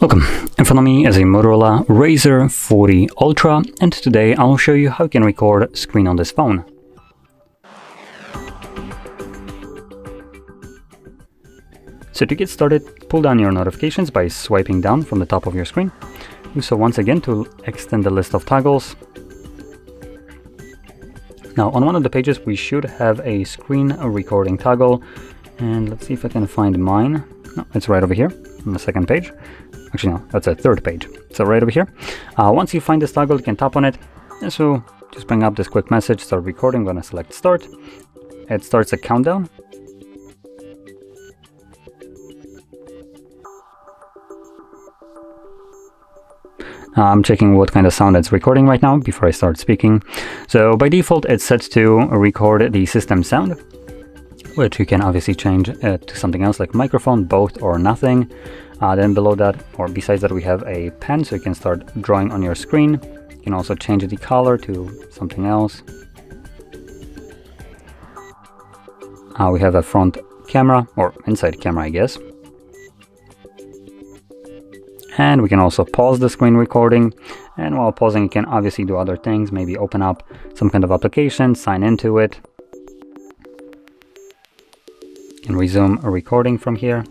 Welcome, in front of me is a Motorola Razr 40 Ultra and today I'll show you how you can record screen on this phone. So to get started, pull down your notifications by swiping down from the top of your screen. Do so once again to extend the list of toggles. Now on one of the pages we should have a screen recording toggle and let's see if I can find mine. No, it's right over here on the second page. Actually, no, that's a third page. So right over here. Uh, once you find this toggle, you can tap on it. And so just bring up this quick message, start recording. When to select start. It starts a countdown. Uh, I'm checking what kind of sound it's recording right now before I start speaking. So by default, it's set to record the system sound which you can obviously change uh, to something else like microphone, both or nothing. Uh, then below that, or besides that, we have a pen, so you can start drawing on your screen. You can also change the color to something else. Uh, we have a front camera, or inside camera, I guess. And we can also pause the screen recording. And while pausing, you can obviously do other things, maybe open up some kind of application, sign into it, and resume a recording from here.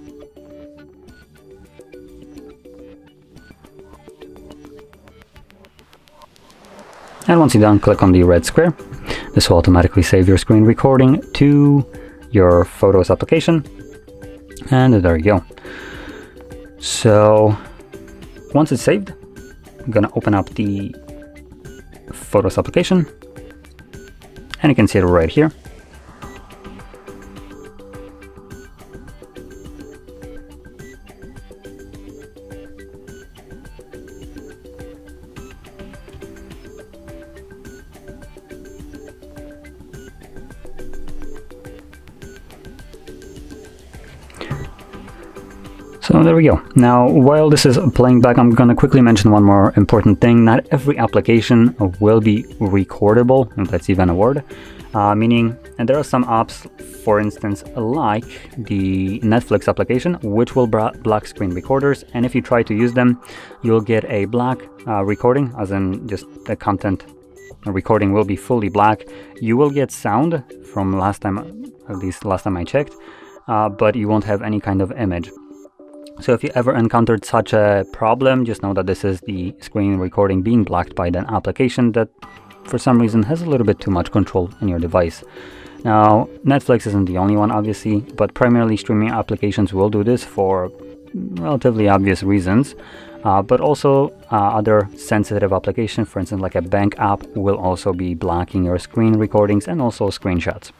And once you're done, click on the red square. This will automatically save your screen recording to your Photos application. And there you go. So once it's saved, I'm gonna open up the Photos application. And you can see it right here. So there we go. Now, while this is playing back, I'm going to quickly mention one more important thing. Not every application will be recordable, if that's even a word. Uh, meaning, and there are some apps, for instance, like the Netflix application, which will block screen recorders. And if you try to use them, you'll get a black uh, recording, as in just the content recording will be fully black. You will get sound from last time, at least last time I checked, uh, but you won't have any kind of image. So if you ever encountered such a problem, just know that this is the screen recording being blocked by an application that for some reason has a little bit too much control in your device. Now, Netflix isn't the only one, obviously, but primarily streaming applications will do this for relatively obvious reasons. Uh, but also uh, other sensitive applications, for instance, like a bank app, will also be blocking your screen recordings and also screenshots.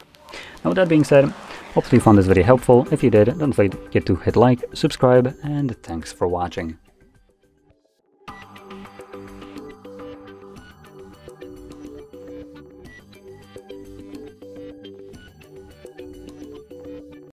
Now, with that being said, hopefully you found this video helpful. If you did, don't forget to hit like, subscribe, and thanks for watching.